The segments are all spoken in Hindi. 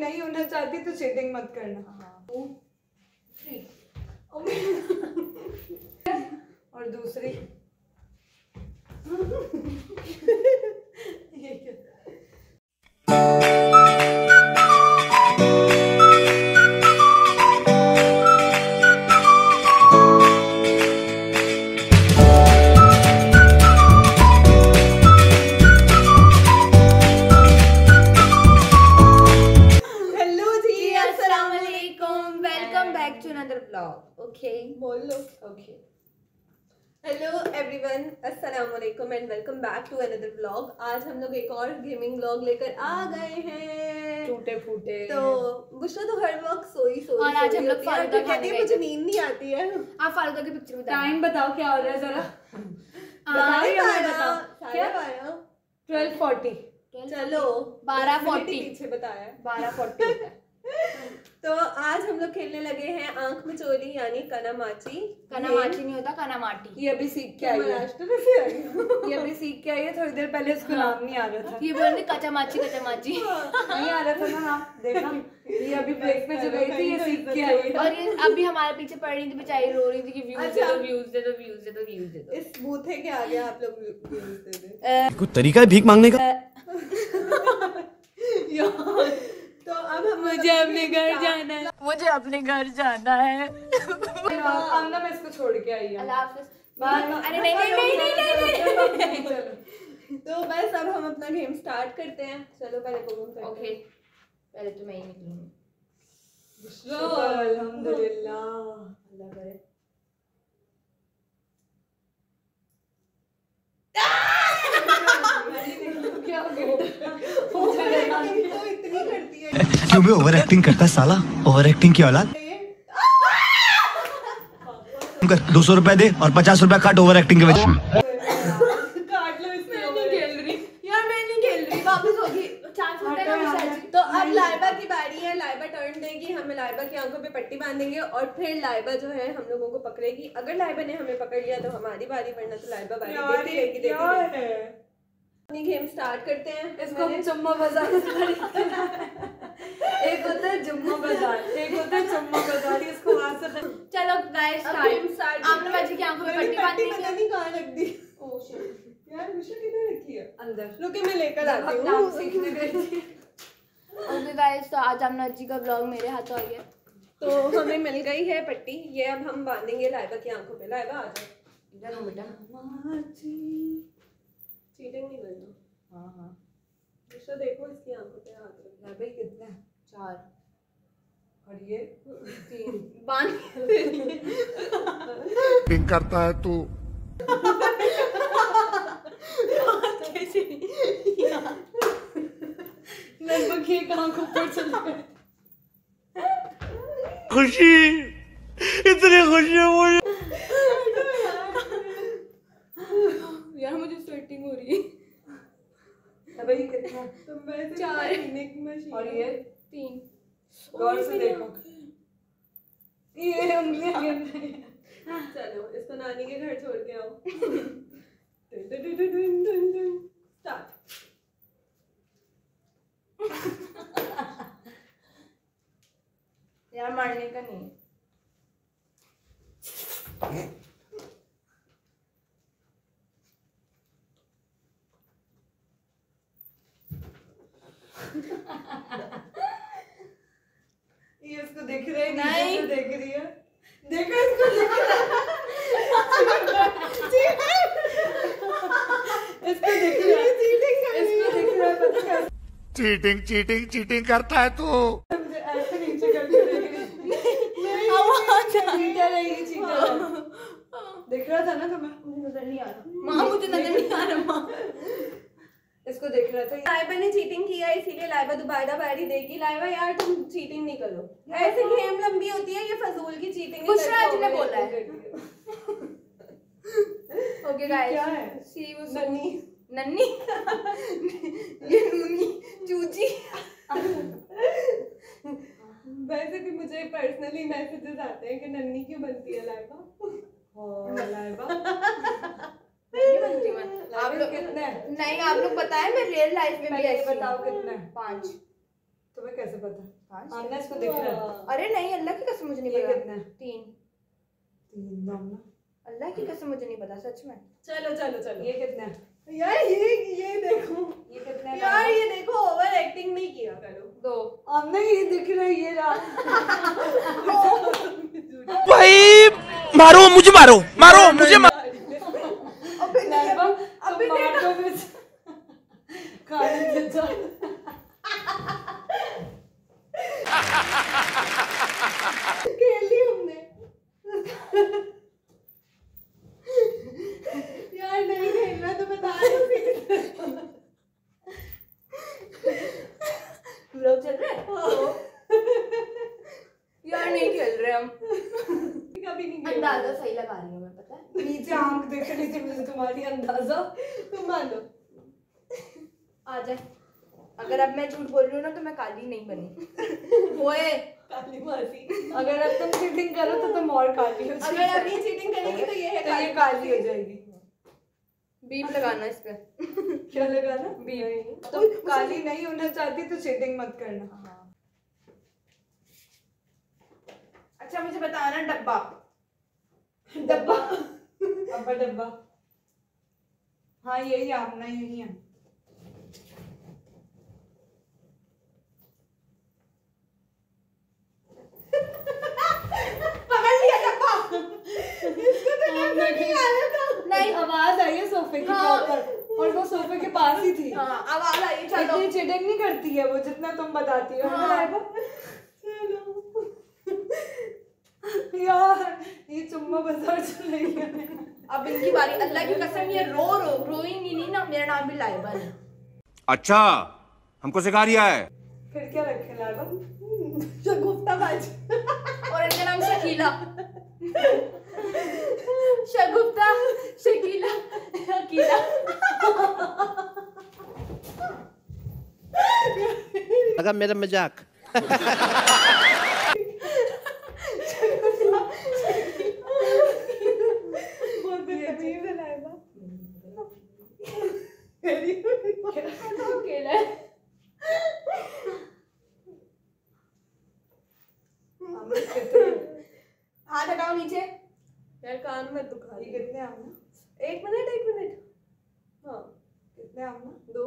नहीं होना चाहती तो चीटिंग मत करना। और दूसरी। ये क्या? हम लोग एक और गेमिंग ब्लॉग लेकर आ गए हैं। टूटे फूटे। तो बुशरा तो हर वक्त सोई सोई और आज हम लोग फालतू कहते फालूदा है खाने मुझे गए। नींद नहीं आती है। आप फालतू की पिक्चर बताओ टाइम बताओ क्या हो रहा है जरा। बताओ क्या? बारह। ट्वेल्व फोर्टी चलो। बारह दस मिनट ही फोर्टी पीछे बताया। बारह फोर्टी तो आज हम लोग खेलने लगे हैं आँख में चोली यानी कनामाची। कनामाची नहीं होता कनामाटी। ये अभी सीख के आई है। हूँ। ये अभी सीख के आई है थोड़ी देर पहले इसको नाम नहीं आ रहा था। ये बोलने कचामाची कचामाची। नहीं आ रहा था ना नाम देखा। ये अभी ब्रेक में जो गई थी ये सीख के आई है। और ये अभी हमारे पीछे पड़ रही थी बेचारी रो रही थी कि व्यूज़ दे अच्छा। दो व्यूज़ दे दो व्यूज़ दे दो व्यूज़ दे दो। इस बूथे के आगे आप लोग views दे दें। कुछ तरीका है भीख मांगने का तो अब हम मुझे अपने घर जाना है। मुझे अपने घर जाना है। आमना मैं इसको छोड़ के आई हूँ। अरे नहीं नहीं नहीं नहीं नहीं नहीं चलो तो बस अब हम अपना गेम स्टार्ट करते हैं। चलो पहले करते ओके पहले तो मैं ही निकलूँगी। अल्हम्दुलिल्लाह। अल्लाह करे क्या हो गया Overacting तो इतनी करती है क्यों भी ओवर एक्टिंग करता है साला ओवर एक्टिंग की औलाद। दो सौ रुपए दे और पचास रुपए काट ओवर एक्टिंग के वजह काट लो इसमें मैं नहीं खेल रही यार मैं नहीं खेल रही वापस होगी चांस होता है ना हटो मिसाइल यहाँ जी। तो अब लाइबा की बारी है लाइबा टर्न देगी हमें लाइबा की आँखों पे पट्टी बांधेंगे और फिर लाइबा जो है हम लोगों को पकड़ेगी अगर लाइबा ने हमें पकड़ लिया तो हमारी बारी वरना तो लाइबा बारी यार देती रहेगी देती रहेगी है अपनी गेम स्टार्ट करते हैं। इसको हम चुम्मा बाज़ार एक होता है जुम्मा बाज़ार एक होता है चुम्मा बाज़ार इसको वहाँ से चलो गाइस गेम स्टार्ट स्टार्ट आपने बाजी की आँखों में पट्टी बाँध दी पता नहीं कहाँ रख दी। ओह शिट यार विशा किधर रखी है? अंदर। रुके मैं लेकर आती डांस सीखने गई थी ओके गाइस तो आज जी का ब्लॉग मेरे हाथों आ गया तो हमें मिल गई है पट्टी। ये अब हम बांधेंगे लाइबा की आँखों पे। लाइबा आ जाओ। इधर हो बेटा। चीटिंग नहीं करना हाँ हाँ। विशा देखो इसकी आँखों पे हाथ रख यहाँ पे कितना? है चार। और ये? तीन। बाँध एक्टिंग करता है तू। कैसे लगभग ये कहाँ को चल खुशी। इतनी खुशी है मुझे यार मुझे अबे ये कितना? है? तो चार। मशीन और ये? तीन। गौर से देखो। ये उंगलियाँ गिर रही हैं। चलो इसको नानी के घर छोड़ के आओ। स्टार्ट यार मारने का नहीं ये उसको देख रहे हैं नहीं। नीचे से देख रही है देखो इसको देख रहा है इसको देख रहा है इसको देख रहा है पता है चीटिंग चीटिंग चीटिंग करता है तू। मुझे ऐसे नीचे करके देख रही है रहेगी चीटा देख रहा था ना तुम्हें? नज़र नहीं आ रहा। माँ मुझे नज़र नहीं आ रहा माँ। इसको देख रहा था। लाइबा ने चीटिंग किया इसीलिए लाइबा दोबारा बारी देगी। लाइबा यार तुम चीटिंग नहीं करो। ऐसे गेम लंबी होती है ये फजूल की चीटिंग ने बोला है। ओके गाइस है? सी नन्नी ये नूनी चूची। वैसे भी मुझे पर्सनली मैसेजेस आते हैं कि नन्नी क्यों बनती है लाइबा? हाँ, नहीं आप आप लोग कितने हैं? नहीं आप लोग बताएँ मैं रियल लाइफ में भी ऐसी बताओ हूँ। कितने हैं? पाँच। तुम्हें कैसे पता? पाँच? इसको दिख रहा अरे नहीं अल्लाह की कसम मुझे नहीं पता। कितना तीन। तीन अल्लाह की कसम मुझे नहीं पता सच में। चलो चलो चलो। ये कितना है? यार ये ये देखो। ये कितना यार ये देखो ओवर एक्टिंग नहीं किया। करो। दो। आमना ये दिख रहा है ये रहा। भाई मारो मुझे मारो मारो मुझे मारो खाने दे खेल ली हमने यार नहीं खेलना तो बता दो फिर लोग चल रहे हैं यार नहीं खेल रहे हम कभी नहीं खेलना। अंदाज़ा सही लगा रही हूँ मैं पता है नीचे आँख दिख रही थी मुझे तुम्हारी अंदाज़ा? तुम मान। लो आ जाए अगर अब मैं झूठ बोल रही हूँ ना तो मैं काली नहीं बनी। ओए काली मासी अगर अब तुम चीटिंग करो तो तुम और काली हो अगर अब ये चीटिंग करेगी तो ये है तो ये काली। हो जाएगी। बीप लगाना इस पे। क्या लगा ना बीप तुम काली नहीं होना चाहती तो चीटिंग मत करना। अच्छा मुझे बताना डब्बा। डब्बा? डब्बा। हाँ यही आमना यही है। पकड़ लिया डब्बा इसको तो नज़र नहीं आ रहा था नहीं आवाज़ आई है सोफे के हाँ। ऊपर और वो सोफे के पास ही थी। हाँ आवाज़ आई चलो। इतनी चीटिंग नहीं करती है वो जितना तुम बताती हो हाँ। यार ये चुम्मा बाज़ार चल रही है। अब इनकी बारी अल्लाह की कसम ये रो रो रोएँगी नहीं ना मेरा नाम भी लाइबा है। अच्छा हमको सिखा रिया है। फिर क्या रखे लागा शगुफ्ता बाज और इनका नाम शकीला। शगुफ्ता शकीला शकीला। लगा मेरा मज़ाक बहुत बदतमीज है लाइबा अकेला है आमना कितने हाथ हटाओ नीचे यार कान में दुखा ये कितने आमना एक मिनट एक मिनट। हाँ कितने आमना दो।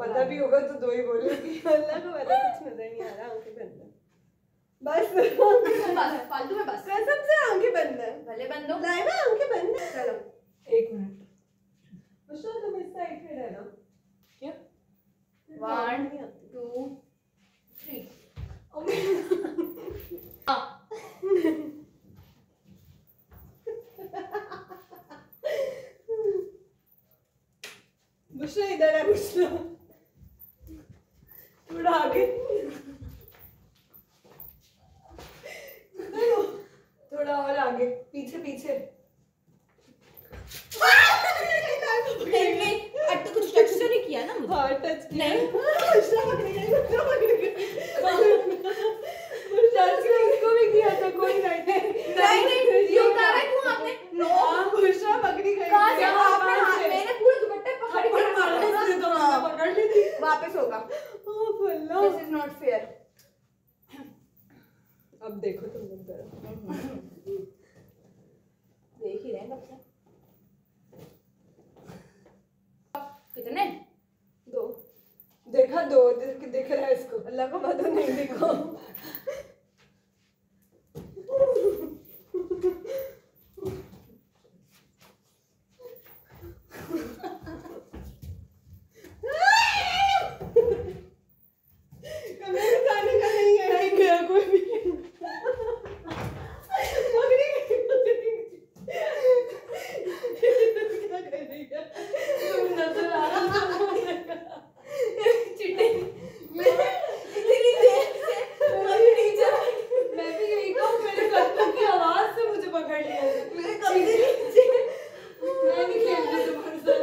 पता भी होगा तो दो ही बोलेगी। अल्लाह को पता कुछ मज़ा नहीं आ रहा आँखें बंद है। बस। बस फालतू में बस। कसम से आँखें बंद है। भले बंद हो। लाइबा आँखें बंद है चलो एक मिनट उषा तुम इस साइड पे रहना क्या वन टू थ्री बुशरा इधर है बुशरा थोड़ा आगे। थोड़ा और आगे पीछे पीछे। अट्टू कुछ टच तो नहीं किया ना मुझे? हाँ टच नहीं। इसको भी किया था कोई नहीं। नहीं नहीं ये उतारा क्यों आपने नो बुशरा पकड़ी गई कहाँ से क्या आपने बात हाथ है? मैंने पूरे दुपट्टे पकड़ के थप्पड़ मारा रखा इसने तो हाँ, मैंने पकड़ ली थी वापस होगा ओ भला दिस इज़ नॉट फेयर अब देखो तुम लोग जरा देख ही रहे हैं कब से कितने दो देखा दिख दिख रहा है इसको। अल्लाह को बात नहीं देखो कमरे में जाने का नहीं है नहीं गया कोई भी पकड़ी गई, पकड़ी गई। क्या कर रही है? तुम नज़र आ रहा चिटिंग इतनी देर से अभी नीचे मैं भी यही कहूँ मेरे कदमों की आवाज़ से मुझे पकड़ लिया मेरे कमरे नीचे मैं नहीं खेल रही तुम्हारे साथ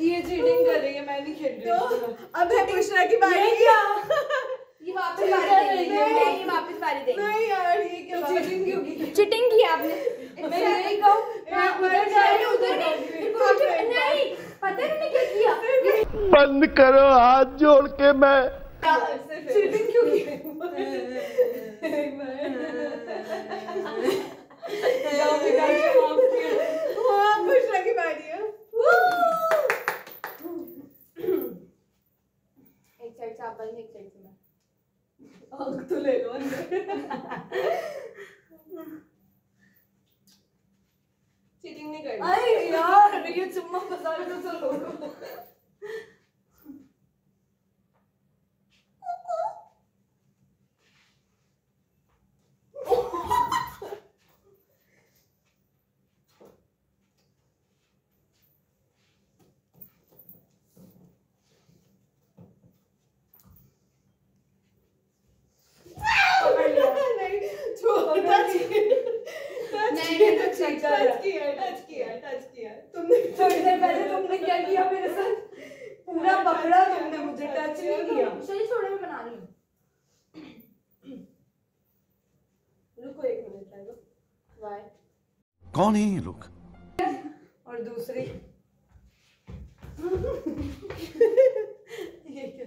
ये चीटिंग कर रही है मैं नहीं खेल रही तो इसके साथ। बुशरा की बारी ये वापस बारी देंगे नहीं वापस बारी देंगे। नहीं यार ये क्या चीटिंग क्यों की? चिटिंग की आपने? मैं यही कहूँ। मैं उधर जा रही हूँ उधर नहीं। नहीं पता है मैंने क्या किया। बंद करो हाथ जोड़ के मैं। चीटिंग क्यों की? निकाल के माफ़ किया हाँ बुशरा की बारी है एक साइड से आप बनी एक साइड से मैं आग तो ले लो अंदर चीटिंग नहीं करनी अरे यार ये चुम्मा फंसा रहे तो लोगों नहीं छो टच नहीं, नहीं, टच touch किया टच किया टच किया टच किया तुमने थोड़ी देर पहले तुमने क्या किया मेरे साथ पूरा पकड़ा तुमने मुझे टच नहीं किया। चलिए छोड़ो मैं बना रही हूँ। रुको एक मिनट लगो वाई कौन है ये लोग? और दूसरी। ये क्या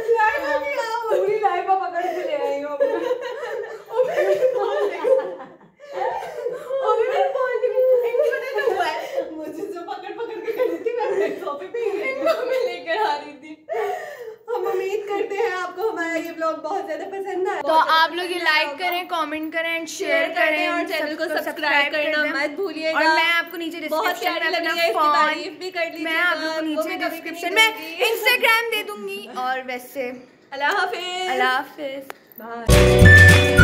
पूरी लाइबा पकड़ के ले आई हूँ मुझे जो पकड़ पकड़ के कर रही थी मैं अपने सोफे पे ही इनको मैं लेकर आ रही थी हम उम्मीद करते हैं आपको ब्लॉग बहुत ज़्यादा पसंद आया। तो आप लोग ये लाइक करें कमेंट करें एंड शेयर करें और चैनल को सब्सक्राइब करना। मत भूलिएगा। और मैं आपको नीचे बहुत डिस्क्रिप्शन में तारीफ़ भी कर लीजिए मैं आप लोग को नीचे डिस्क्रिप्शन में। इंस्टाग्राम दे दूँगी और वैसे। अल्लाह हाफिज। अल्लाह हाफिज। बाय